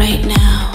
right now.